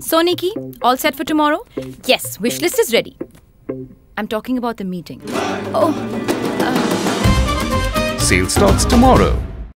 So, Nikki, all set for tomorrow? Yes, wish list is ready. I'm talking about the meeting. Oh, uh. Sale starts tomorrow.